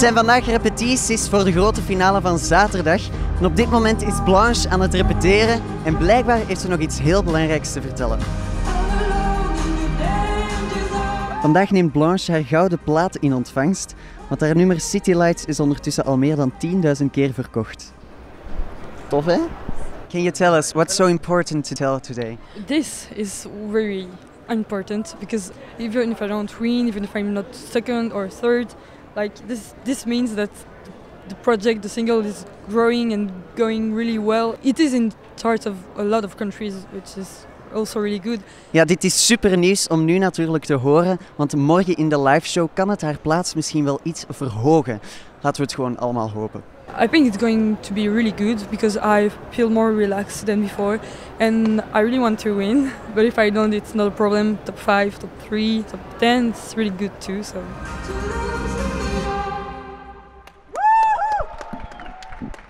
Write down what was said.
zijn vandaag repetities voor de grote finale van zaterdag. En op dit moment is Blanche aan het repeteren en blijkbaar heeft ze nog iets heel belangrijks te vertellen. Vandaag neemt Blanche haar gouden plaat in ontvangst, want haar nummer City Lights is ondertussen al meer dan 10.000 keer verkocht. Tof hè? Can you tell us what's so important to tell today? This is very important because even if I don't win, even if I'm not second or third, like this this means that the project, the single is growing and going really well. It is in charts of a lot of countries, which is also really good. Ja, dit is super nieuws om nu natuurlijk te horen, want morgen in de liveshow kan het haar plaats misschien wel iets verhogen. Laten we het gewoon allemaal hopen. I think it's going to be really good because I feel more relaxed than before and I really want to win. But if I don't, it's not a problem. Top 5, top 3, top 10, it's really good too. So.